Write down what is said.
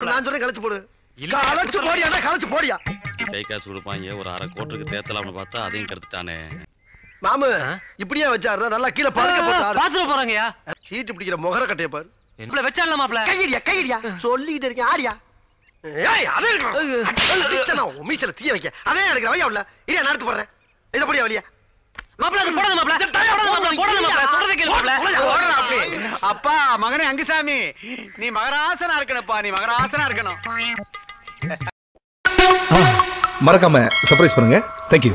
நான் சொல்றேன் கழிச்சு போடு. இல்ல, கழிச்சு போடியா கழிச்சு போடியா. கை காசு கொடுப்பாங்க ஒரு அரை கோட்டுக்கு தேத்தலாம்னு பார்த்தா அதையும் கெடுத்துட்டானே. மாமு இப்படியே வச்சாரு நல்லா கீழே படுக்க போறாங்கயா சீட்டு பிடிக்கிற முகர கட்டைய பாரு. மாப்ள வச்சான்ல மாப்ள கையடியா கையடியா? சொல்லிக்கிட்டு இருக்கேன் ஆடியா? ஏய் அதே இருக்கணும் மீசல தீய வைக்க. அதே எடுக்கிற வையா உள்ள? இடியா நடத்து போடுறேன். இத படியா வழியா மாப்ள அது போடாத மாப்ள போடாத மாப்ள போடாத மாப்ள சொல்றத கேளு மாப்ள ஓடுறா அப்படி. அப்பா மகனே அங்குசாமி. நீ மகராசனா இருக்கணும்ப்பா நீ மகராசனா இருக்கணும். மறக்காம சர்ப்ரைஸ் பண்ணுங்க. தேங்க்யூ